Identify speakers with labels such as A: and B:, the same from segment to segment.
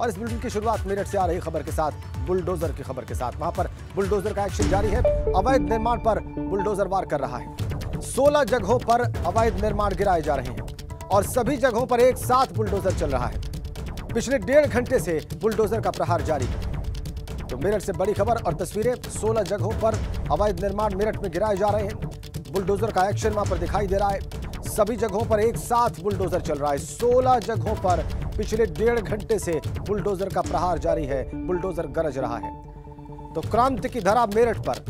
A: और इस बुलेटिन की शुरुआत मेरठ से आ रही खबर के साथ, बुलडोजर की खबर के साथ। वहाँ पर बुलडोजर का एक्शन जारी है। अवैध निर्माण पर बुलडोजर वार कर रहा है। 16 जगहों पर अवैध निर्माण गिराए जा रहे हैं और सभी जगहों पर एक साथ बुलडोजर चल रहा है। पिछले डेढ़ घंटे से बुलडोजर का प्रहार जारी है। तो मेरठ से बड़ी खबर और तस्वीरें 16 जगहों पर अवैध निर्माण मेरठ में गिराए जा रहे हैं। बुलडोजर का एक्शन वहाँ पर दिखाई दे रहा है। सभी जगहों पर एक साथ बुलडोजर चल रहा है। 16 जगहों पर पिछले डेढ़ घंटे से बुलडोजर का प्रहार जारी है। बुलडोजर गरज रहा है। तो क्रांति की धरा मेरठ पर,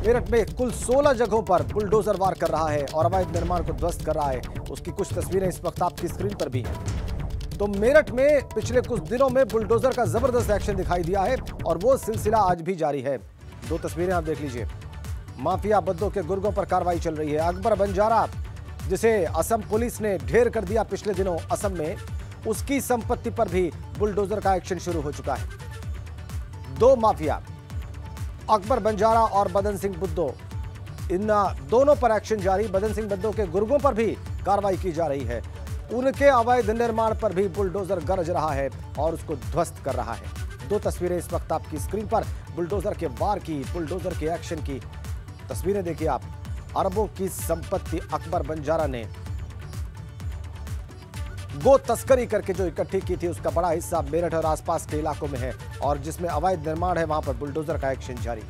A: मेरठ में कुल 16 जगहों पर बुलडोजर वार कर रहा है और अवैध निर्माण को ध्वस्त कर रहा है। उसकी कुछ तस्वीरें इस वक्त आपकी स्क्रीन पर भी हैं। तो मेरठ में पिछले कुछ दिनों में बुलडोजर का ज़बरदस्त एक्शन दिखाई दिया है और वो सिलसिला आज भी जारी है। दो तस्वीरें आप देख लीजिए। माफिया बद्दों के गुर्गों पर कार्रवाई चल रही है। अकबर बंजारा जिसे असम पुलिस ने ढेर कर दिया पिछले दिनों असम में, उसकी संपत्ति पर भी बुलडोजर का एक्शन शुरू हो चुका है। दो माफिया, अकबर बंजारा और बदन सिंह बुद्धो। इन दोनों पर एक्शन जारी, बदन सिंह बुद्धो के गुर्गों पर भी कार्रवाई की जा रही है। उनके अवैध निर्माण पर भी बुलडोजर गरज रहा है और उसको ध्वस्त कर रहा है। दो तस्वीरें इस वक्त आपकी स्क्रीन पर, बुलडोजर के वार की, बुलडोजर के एक्शन की। तस्वीरें देखिए आप। अरबों की संपत्ति अकबर बंजारा ने गो तस्करी करके जो इकट्ठी की थी, उसका बड़ा हिस्सा मेरठ और आसपास के इलाकों में है और जिसमें अवैध निर्माण है, वहाँ पर बुलडोजर का एक्शन जारी।